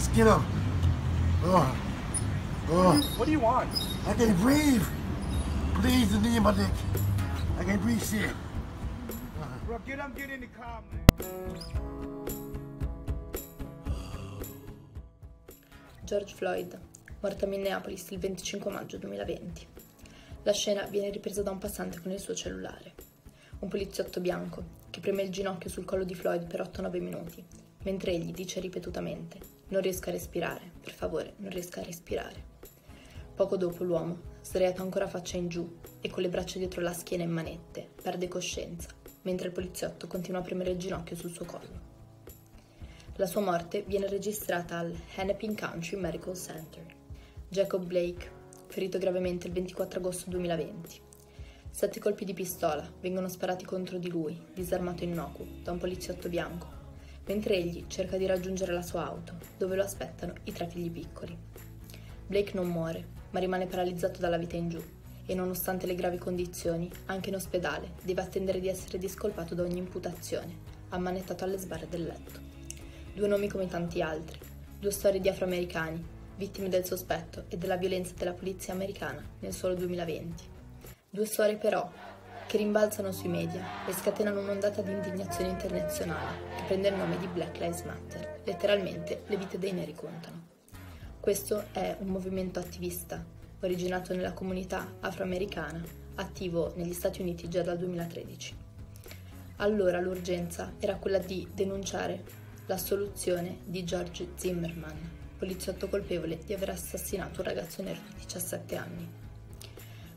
Just get up. Oh. Oh. What do you want? I can't breathe. Please, the knee in my neck. I can't breathe shit. Bro, get up, get in the car, man. George Floyd, morto a Minneapolis il 25 maggio 2020. La scena viene ripresa da un passante con il suo cellulare. Un poliziotto bianco che preme il ginocchio sul collo di Floyd per 8-9 minuti, mentre egli dice ripetutamente: Non riesco a respirare, per favore, non riesco a respirare. Poco dopo l'uomo, sdraiato ancora faccia in giù e con le braccia dietro la schiena in manette, perde coscienza, mentre il poliziotto continua a premere il ginocchio sul suo collo. La sua morte viene registrata al Hennepin Country Medical Center. Jacob Blake, ferito gravemente il 24 agosto 2020. Sette colpi di pistola vengono sparati contro di lui, disarmato innocuo, da un poliziotto bianco, mentre egli cerca di raggiungere la sua auto, dove lo aspettano i tre figli piccoli. Blake non muore, ma rimane paralizzato dalla vita in giù e nonostante le gravi condizioni, anche in ospedale deve attendere di essere discolpato da ogni imputazione, ammanettato alle sbarre del letto. Due nomi come tanti altri, due storie di afroamericani, vittime del sospetto e della violenza della polizia americana nel solo 2020. Due storie però che rimbalzano sui media e scatenano un'ondata di indignazione internazionale che prende il nome di Black Lives Matter. Letteralmente le vite dei neri contano. Questo è un movimento attivista originato nella comunità afroamericana, attivo negli Stati Uniti già dal 2013. Allora l'urgenza era quella di denunciare l'assoluzione di George Zimmerman, poliziotto colpevole di aver assassinato un ragazzo nero di 17 anni.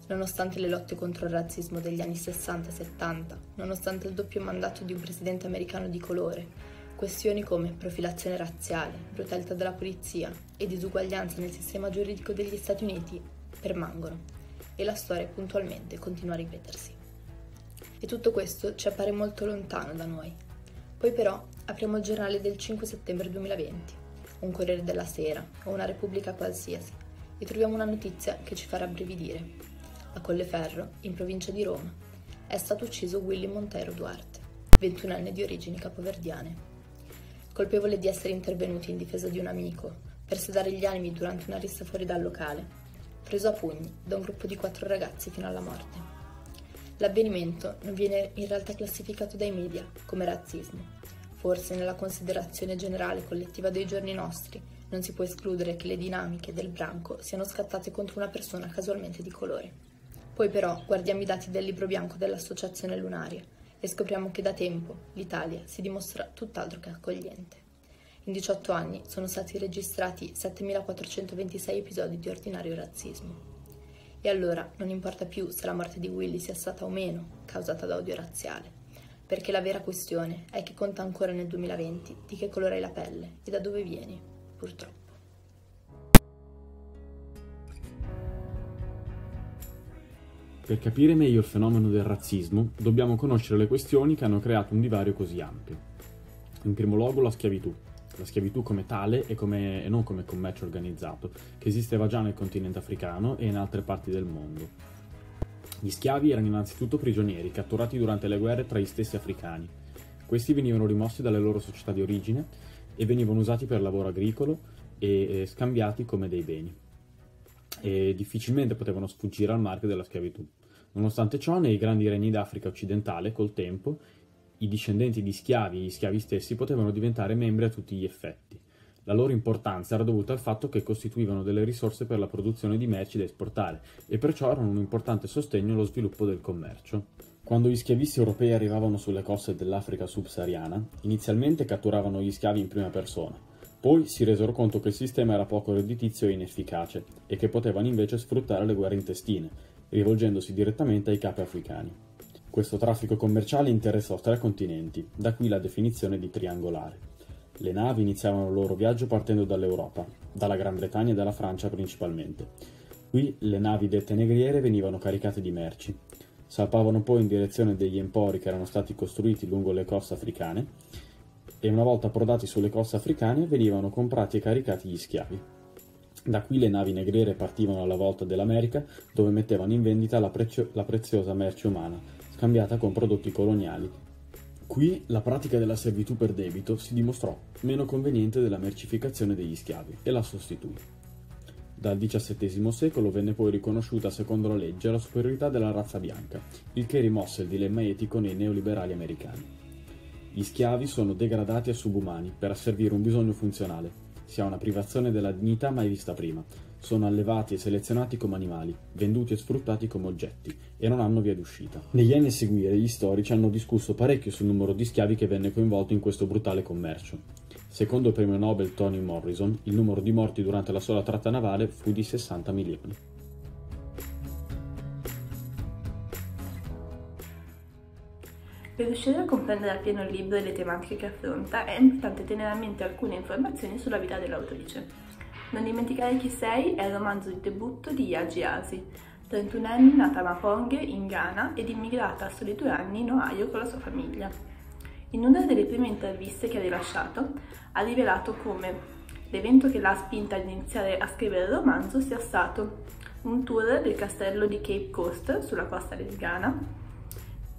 Nonostante le lotte contro il razzismo degli anni 60 e 70, nonostante il doppio mandato di un presidente americano di colore, questioni come profilazione razziale, brutalità della polizia e disuguaglianza nel sistema giuridico degli Stati Uniti permangono e la storia puntualmente continua a ripetersi. E tutto questo ci appare molto lontano da noi. Poi però apriamo il giornale del 5 settembre 2020, un Corriere della Sera o una Repubblica qualsiasi e troviamo una notizia che ci farà brividire a Colleferro, in provincia di Roma, è stato ucciso Willy Montero Duarte, 21enne di origini capoverdiane. Colpevole di essere intervenuti in difesa di un amico per sedare gli animi durante una rissa fuori dal locale, preso a pugni da un gruppo di quattro ragazzi fino alla morte. L'avvenimento non viene in realtà classificato dai media come razzismo. Forse nella considerazione generale collettiva dei giorni nostri non si può escludere che le dinamiche del branco siano scattate contro una persona casualmente di colore. Poi però guardiamo i dati del libro bianco dell'Associazione Lunaria e scopriamo che da tempo l'Italia si dimostra tutt'altro che accogliente. In 18 anni sono stati registrati 7.426 episodi di ordinario razzismo. E allora non importa più se la morte di Willy sia stata o meno causata da odio razziale, perché la vera questione è che conta ancora nel 2020 di che colore hai la pelle e da dove vieni, purtroppo. Per capire meglio il fenomeno del razzismo, dobbiamo conoscere le questioni che hanno creato un divario così ampio. In primo luogo la schiavitù. La schiavitù come tale e, come, e non come commercio organizzato, che esisteva già nel continente africano e in altre parti del mondo. Gli schiavi erano innanzitutto prigionieri, catturati durante le guerre tra gli stessi africani. Questi venivano rimossi dalle loro società di origine e venivano usati per lavoro agricolo e, scambiati come dei beni e difficilmente potevano sfuggire al marchio della schiavitù. Nonostante ciò, nei grandi regni d'Africa occidentale, col tempo, i discendenti di schiavi e gli schiavi stessi potevano diventare membri a tutti gli effetti. La loro importanza era dovuta al fatto che costituivano delle risorse per la produzione di merci da esportare e perciò erano un importante sostegno allo sviluppo del commercio. Quando gli schiavisti europei arrivavano sulle coste dell'Africa subsahariana, inizialmente catturavano gli schiavi in prima persona, poi si resero conto che il sistema era poco redditizio e inefficace e che potevano invece sfruttare le guerre intestine, rivolgendosi direttamente ai capi africani. Questo traffico commerciale interessò tre continenti, da qui la definizione di triangolare. Le navi iniziavano il loro viaggio partendo dall'Europa, dalla Gran Bretagna e dalla Francia principalmente. Qui le navi dette negriere venivano caricate di merci. Salpavano poi in direzione degli empori che erano stati costruiti lungo le coste africane e una volta approdati sulle coste africane venivano comprati e caricati gli schiavi. Da qui le navi negriere partivano alla volta dell'America, dove mettevano in vendita la, prezio- la preziosa merce umana, scambiata con prodotti coloniali. Qui la pratica della servitù per debito si dimostrò meno conveniente della mercificazione degli schiavi e la sostituì. Dal XVII secolo venne poi riconosciuta secondo la legge la superiorità della razza bianca, il che rimosse il dilemma etico nei neoliberali americani. Gli schiavi sono degradati a subumani per asservire un bisogno funzionale. Si ha una privazione della dignità mai vista prima. Sono allevati e selezionati come animali, venduti e sfruttati come oggetti, e non hanno via d'uscita. Negli anni a seguire gli storici hanno discusso parecchio sul numero di schiavi che venne coinvolto in questo brutale commercio. Secondo il premio Nobel Toni Morrison, il numero di morti durante la sola tratta navale fu di 60 milioni. Per riuscire a comprendere appieno il libro e le tematiche che affronta è importante tenere a mente alcune informazioni sulla vita dell'autrice. Non dimenticare chi sei è il romanzo di debutto di Yaji Asi, 31enne nata a Mapong in Ghana ed immigrata a soli due anni in Ohio con la sua famiglia. In una delle prime interviste che ha rilasciato, ha rivelato come l'evento che l'ha spinta ad iniziare a scrivere il romanzo sia stato un tour del castello di Cape Coast sulla costa del Ghana,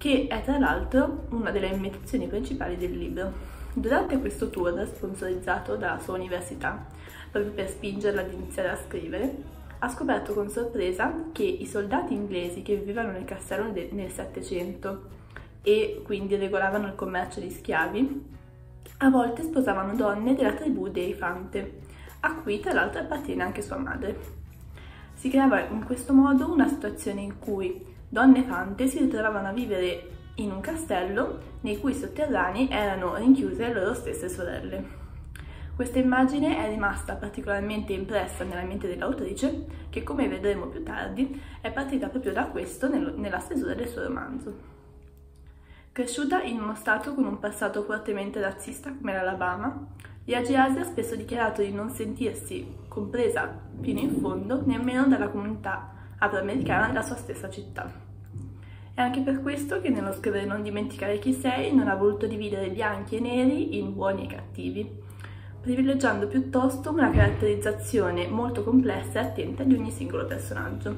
che è tra l'altro una delle ambientazioni principali del libro. Durante questo tour, sponsorizzato dalla sua università, proprio per spingerla ad iniziare a scrivere, ha scoperto con sorpresa che i soldati inglesi che vivevano nel castello nel Settecento e quindi regolavano il commercio di schiavi, a volte sposavano donne della tribù dei Fante, a cui tra l'altro appartiene anche sua madre. Si creava in questo modo una situazione in cui donne fante si ritrovavano a vivere in un castello nei cui sotterranei erano rinchiuse le loro stesse sorelle. Questa immagine è rimasta particolarmente impressa nella mente dell'autrice, che come vedremo più tardi è partita proprio da questo nella stesura del suo romanzo. Cresciuta in uno stato con un passato fortemente razzista come l'Alabama, Liagi Asia ha spesso dichiarato di non sentirsi compresa fino in fondo nemmeno dalla comunità afroamericana della sua stessa città. È anche per questo che nello scrivere Non dimenticare chi sei non ha voluto dividere bianchi e neri in buoni e cattivi, privilegiando piuttosto una caratterizzazione molto complessa e attenta di ogni singolo personaggio.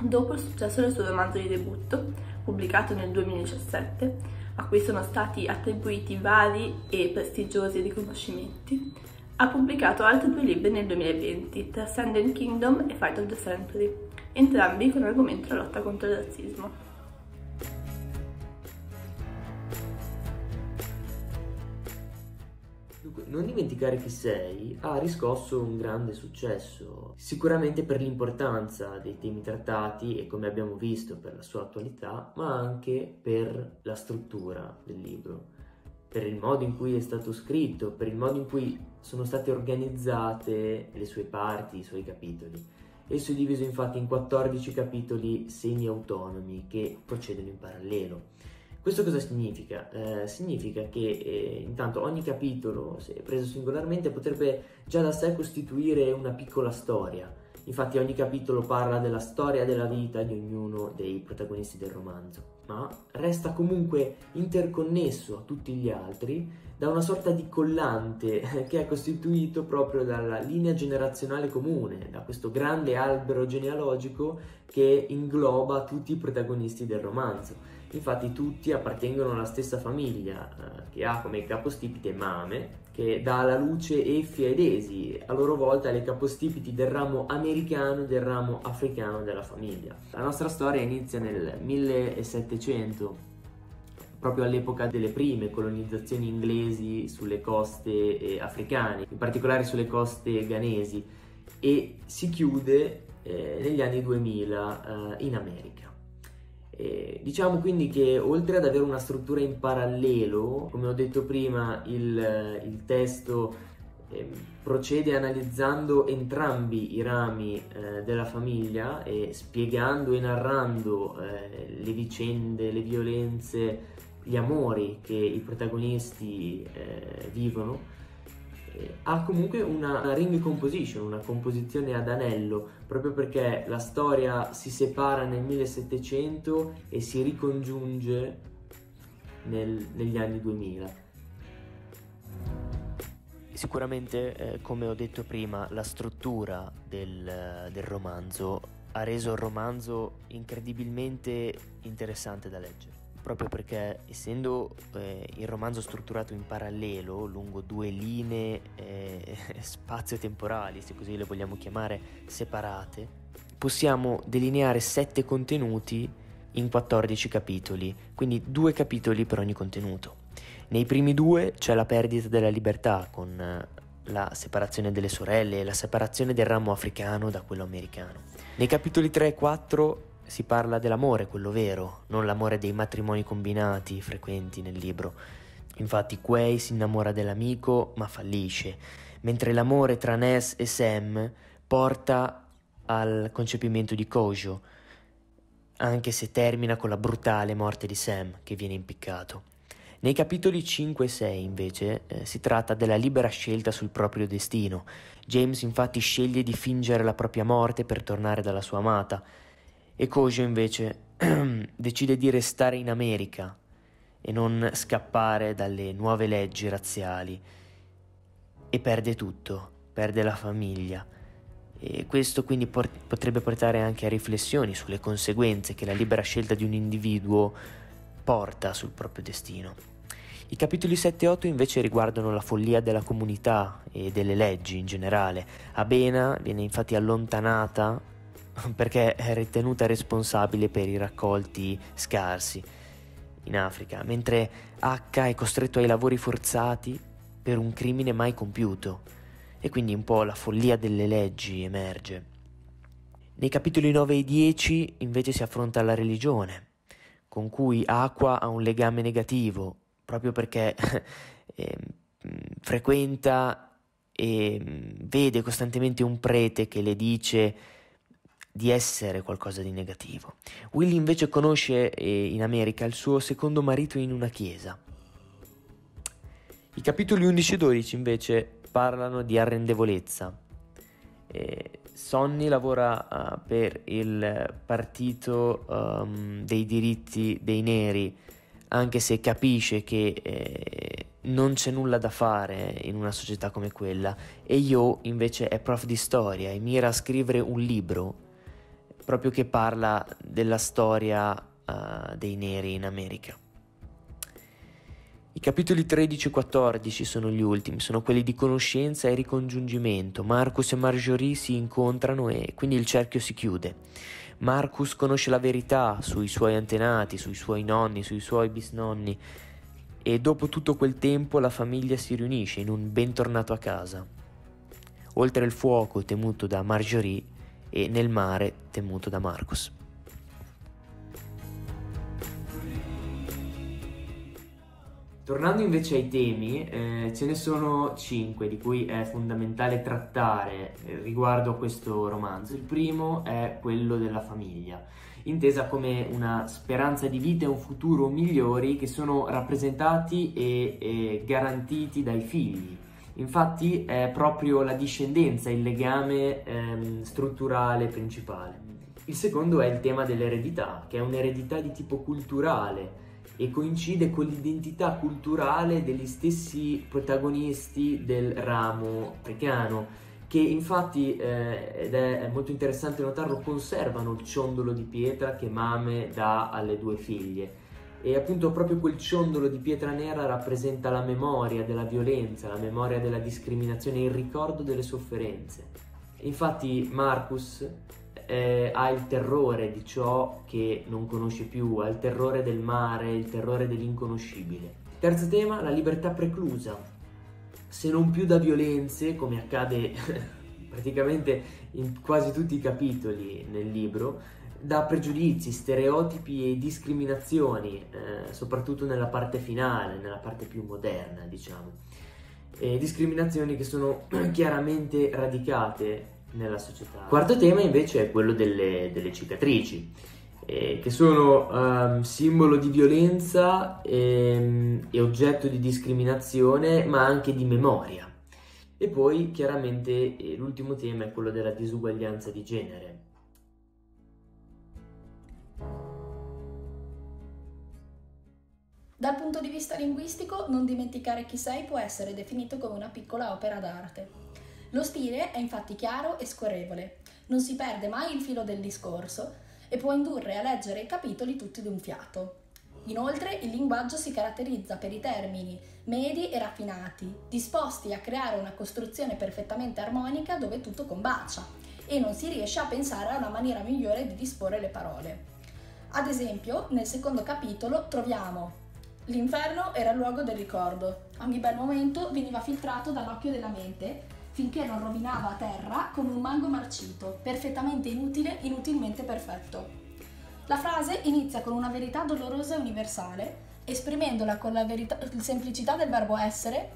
Dopo il successo del suo romanzo di debutto, pubblicato nel 2017, a cui sono stati attribuiti vari e prestigiosi riconoscimenti, ha pubblicato altri due libri nel 2020, Transcendent Kingdom e Fight of the Century, entrambi con l'argomento la lotta contro il razzismo. Non dimenticare chi sei ha riscosso un grande successo, sicuramente per l'importanza dei temi trattati e come abbiamo visto per la sua attualità, ma anche per la struttura del libro, per il modo in cui è stato scritto, per il modo in cui sono state organizzate le sue parti, i suoi capitoli. Esso è diviso infatti in 14 capitoli semi-autonomi che procedono in parallelo. Questo cosa significa? Eh, significa che eh, intanto ogni capitolo, se preso singolarmente, potrebbe già da sé costituire una piccola storia. Infatti ogni capitolo parla della storia della vita di ognuno dei protagonisti del romanzo, ma resta comunque interconnesso a tutti gli altri da una sorta di collante che è costituito proprio dalla linea generazionale comune, da questo grande albero genealogico che ingloba tutti i protagonisti del romanzo. Infatti tutti appartengono alla stessa famiglia, eh, che ha come capostipite Mame, che dà alla luce Effi ed Esi, a loro volta le capostipiti del ramo americano e del ramo africano della famiglia. La nostra storia inizia nel 1700, proprio all'epoca delle prime colonizzazioni inglesi sulle coste eh, africane, in particolare sulle coste ghanesi, e si chiude eh, negli anni 2000 eh, in America. Diciamo quindi che oltre ad avere una struttura in parallelo, come ho detto prima, il, il testo eh, procede analizzando entrambi i rami eh, della famiglia e spiegando e narrando eh, le vicende, le violenze, gli amori che i protagonisti eh, vivono ha comunque una ring composition, una composizione ad anello, proprio perché la storia si separa nel 1700 e si ricongiunge nel, negli anni 2000. Sicuramente, eh, come ho detto prima, la struttura del, del romanzo ha reso il romanzo incredibilmente interessante da leggere proprio perché essendo eh, il romanzo strutturato in parallelo, lungo due linee eh, spazio-temporali, se così le vogliamo chiamare, separate, possiamo delineare sette contenuti in 14 capitoli, quindi due capitoli per ogni contenuto. Nei primi due c'è la perdita della libertà con eh, la separazione delle sorelle e la separazione del ramo africano da quello americano. Nei capitoli 3 e 4 si parla dell'amore, quello vero, non l'amore dei matrimoni combinati frequenti nel libro. Infatti Quay si innamora dell'amico ma fallisce, mentre l'amore tra Ness e Sam porta al concepimento di Kojo, anche se termina con la brutale morte di Sam che viene impiccato. Nei capitoli 5 e 6 invece eh, si tratta della libera scelta sul proprio destino. James infatti sceglie di fingere la propria morte per tornare dalla sua amata e Kojo invece decide di restare in America e non scappare dalle nuove leggi razziali e perde tutto, perde la famiglia. E questo quindi port- potrebbe portare anche a riflessioni sulle conseguenze che la libera scelta di un individuo porta sul proprio destino. I capitoli 7 e 8 invece riguardano la follia della comunità e delle leggi in generale. Abena viene infatti allontanata perché è ritenuta responsabile per i raccolti scarsi in Africa, mentre H è costretto ai lavori forzati per un crimine mai compiuto e quindi un po' la follia delle leggi emerge. Nei capitoli 9 e 10 invece si affronta la religione, con cui Aqua ha un legame negativo, proprio perché eh, frequenta e vede costantemente un prete che le dice di essere qualcosa di negativo. Willy invece conosce eh, in America il suo secondo marito in una chiesa. I capitoli 11 e 12 invece parlano di arrendevolezza. Eh, Sonny lavora uh, per il partito um, dei diritti dei neri, anche se capisce che eh, non c'è nulla da fare in una società come quella. E Yo invece è prof di storia e mira a scrivere un libro proprio che parla della storia uh, dei neri in America. I capitoli 13 e 14 sono gli ultimi, sono quelli di conoscenza e ricongiungimento. Marcus e Marjorie si incontrano e quindi il cerchio si chiude. Marcus conosce la verità sui suoi antenati, sui suoi nonni, sui suoi bisnonni e dopo tutto quel tempo la famiglia si riunisce in un bentornato a casa. Oltre il fuoco temuto da Marjorie e nel mare temuto da Marcus. Tornando invece ai temi, eh, ce ne sono cinque di cui è fondamentale trattare eh, riguardo a questo romanzo. Il primo è quello della famiglia, intesa come una speranza di vita e un futuro migliori che sono rappresentati e, e garantiti dai figli. Infatti è proprio la discendenza il legame ehm, strutturale principale. Il secondo è il tema dell'eredità, che è un'eredità di tipo culturale e coincide con l'identità culturale degli stessi protagonisti del ramo africano che infatti, eh, ed è molto interessante notarlo, conservano il ciondolo di pietra che Mame dà alle due figlie. E appunto proprio quel ciondolo di pietra nera rappresenta la memoria della violenza, la memoria della discriminazione, il ricordo delle sofferenze. Infatti Marcus eh, ha il terrore di ciò che non conosce più, ha il terrore del mare, il terrore dell'inconoscibile. Terzo tema, la libertà preclusa. Se non più da violenze, come accade praticamente in quasi tutti i capitoli nel libro, da pregiudizi, stereotipi e discriminazioni, eh, soprattutto nella parte finale, nella parte più moderna, diciamo. E discriminazioni che sono chiaramente radicate nella società. Quarto tema invece è quello delle, delle cicatrici, eh, che sono um, simbolo di violenza e, ehm, e oggetto di discriminazione, ma anche di memoria. E poi chiaramente eh, l'ultimo tema è quello della disuguaglianza di genere. Dal punto di vista linguistico, non dimenticare chi sei può essere definito come una piccola opera d'arte. Lo stile è infatti chiaro e scorrevole, non si perde mai il filo del discorso e può indurre a leggere i capitoli tutti d'un fiato. Inoltre il linguaggio si caratterizza per i termini medi e raffinati, disposti a creare una costruzione perfettamente armonica dove tutto combacia e non si riesce a pensare a una maniera migliore di disporre le parole. Ad esempio, nel secondo capitolo troviamo L'inferno era il luogo del ricordo. Ogni bel momento veniva filtrato dall'occhio della mente finché non rovinava a terra come un mango marcito, perfettamente inutile, inutilmente perfetto. La frase inizia con una verità dolorosa e universale, esprimendola con la verità, semplicità del verbo essere,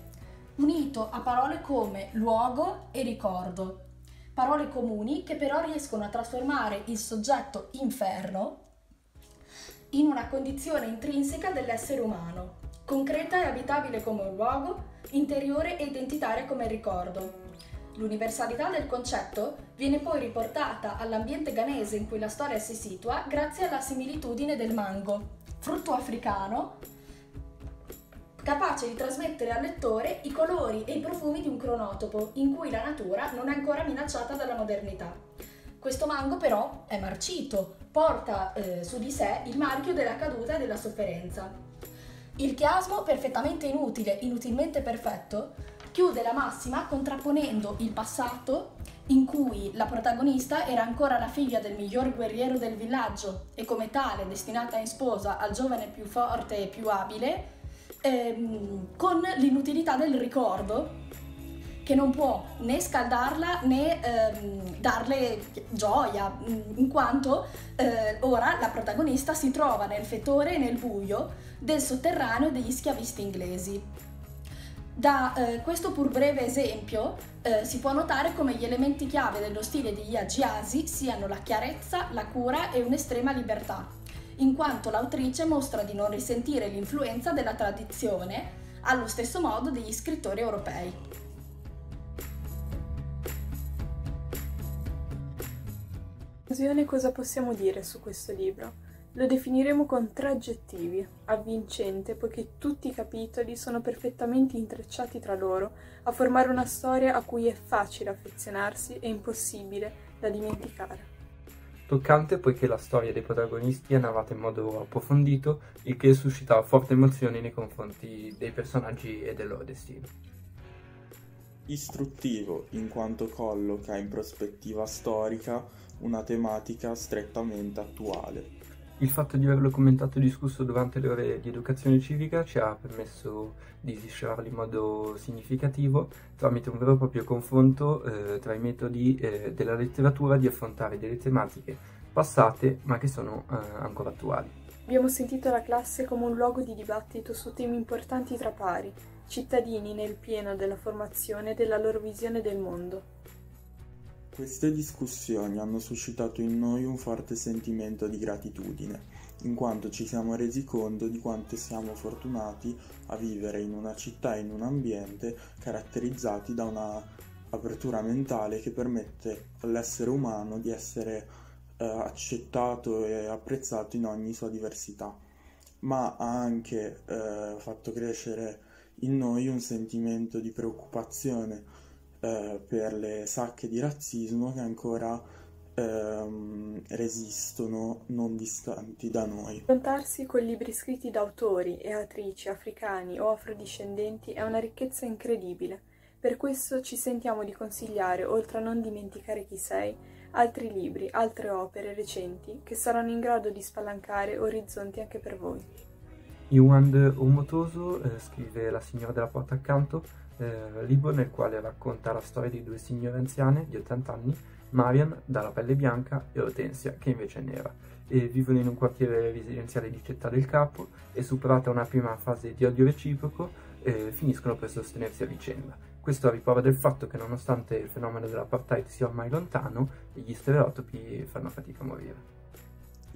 unito a parole come luogo e ricordo, parole comuni che però riescono a trasformare il soggetto inferno in una condizione intrinseca dell'essere umano, concreta e abitabile come un luogo, interiore e identitaria come ricordo. L'universalità del concetto viene poi riportata all'ambiente ghanese in cui la storia si situa grazie alla similitudine del mango, frutto africano capace di trasmettere al lettore i colori e i profumi di un cronotopo in cui la natura non è ancora minacciata dalla modernità. Questo mango però è marcito, porta eh, su di sé il marchio della caduta e della sofferenza. Il chiasmo, perfettamente inutile, inutilmente perfetto, chiude la massima contrapponendo il passato in cui la protagonista era ancora la figlia del miglior guerriero del villaggio e come tale destinata in sposa al giovane più forte e più abile, ehm, con l'inutilità del ricordo che non può né scaldarla né ehm, darle gioia, mm, in quanto eh, ora la protagonista si trova nel fetore e nel buio del sotterraneo degli schiavisti inglesi. Da eh, questo pur breve esempio eh, si può notare come gli elementi chiave dello stile degli Agiasi siano la chiarezza, la cura e un'estrema libertà, in quanto l'autrice mostra di non risentire l'influenza della tradizione allo stesso modo degli scrittori europei. Conclusione cosa possiamo dire su questo libro? Lo definiremo con tre aggettivi, avvincente poiché tutti i capitoli sono perfettamente intrecciati tra loro a formare una storia a cui è facile affezionarsi e impossibile da dimenticare. Toccante poiché la storia dei protagonisti è narrata in modo approfondito, il che suscita forti emozioni nei confronti dei personaggi e del loro destino. Istruttivo in quanto colloca in prospettiva storica una tematica strettamente attuale. Il fatto di averlo commentato e discusso durante le ore di educazione civica ci ha permesso di sviscerarlo in modo significativo tramite un vero e proprio confronto eh, tra i metodi eh, della letteratura di affrontare delle tematiche passate ma che sono eh, ancora attuali. Abbiamo sentito la classe come un luogo di dibattito su temi importanti tra pari, cittadini nel pieno della formazione della loro visione del mondo. Queste discussioni hanno suscitato in noi un forte sentimento di gratitudine, in quanto ci siamo resi conto di quanto siamo fortunati a vivere in una città e in un ambiente caratterizzati da una apertura mentale che permette all'essere umano di essere eh, accettato e apprezzato in ogni sua diversità, ma ha anche eh, fatto crescere in noi un sentimento di preoccupazione eh, per le sacche di razzismo che ancora ehm, resistono non distanti da noi. Confrontarsi con libri scritti da autori e autrici africani o afrodiscendenti è una ricchezza incredibile. Per questo ci sentiamo di consigliare, oltre a non dimenticare chi sei, altri libri, altre opere recenti che saranno in grado di spalancare orizzonti anche per voi. Iwand Omotoso eh, scrive La signora della porta accanto, eh, libro nel quale racconta la storia di due signore anziane di 80 anni, Marian dalla pelle bianca e Hortensia che invece è nera, e vivono in un quartiere residenziale di Città del Capo e superata una prima fase di odio reciproco eh, finiscono per sostenersi a vicenda. Questo a riprova del fatto che nonostante il fenomeno dell'apartheid sia ormai lontano, gli stereotipi fanno fatica a morire.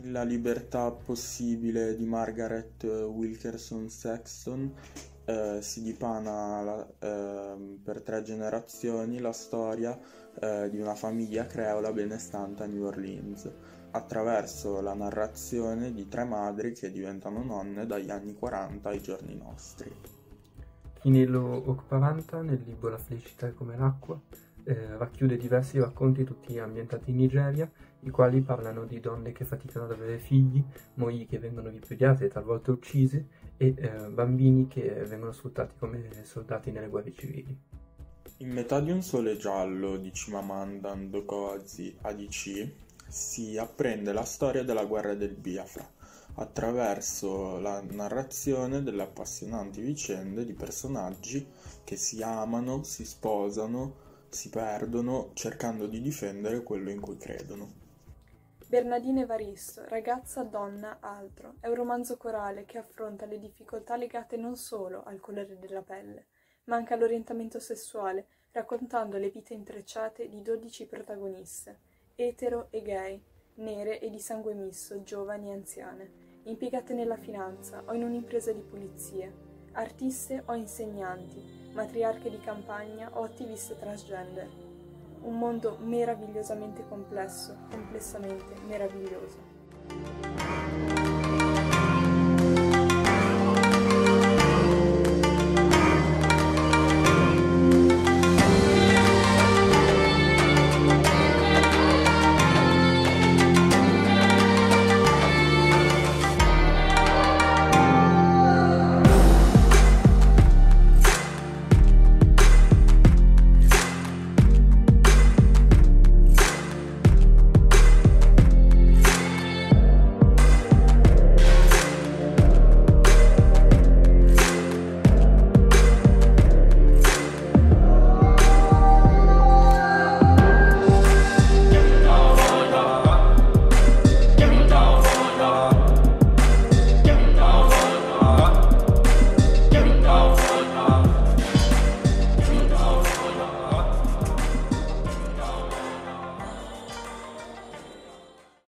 La libertà possibile di Margaret Wilkerson Sexton eh, si dipana la, eh, per tre generazioni la storia eh, di una famiglia creola benestante a New Orleans, attraverso la narrazione di tre madri che diventano nonne dagli anni 40 ai giorni nostri. Chinelo Okparanta nel libro La felicità è come l'acqua eh, racchiude diversi racconti tutti ambientati in Nigeria, i quali parlano di donne che faticano ad avere figli, mogli che vengono ripudiate e talvolta uccise e eh, bambini che vengono sfruttati come soldati nelle guerre civili. In metà di un sole giallo di Chimamanda Ngozi Adichie si apprende la storia della guerra del Biafra attraverso la narrazione delle appassionanti vicende di personaggi che si amano, si sposano, si perdono cercando di difendere quello in cui credono. Bernardine Evaristo, Ragazza, donna, altro, è un romanzo corale che affronta le difficoltà legate non solo al colore della pelle, ma anche all'orientamento sessuale, raccontando le vite intrecciate di dodici protagoniste, etero e gay, nere e di sangue misto, giovani e anziane, impiegate nella finanza o in un'impresa di pulizie, artiste o insegnanti, matriarche di campagna o attiviste transgender. Un mondo meravigliosamente complesso, complessamente meraviglioso.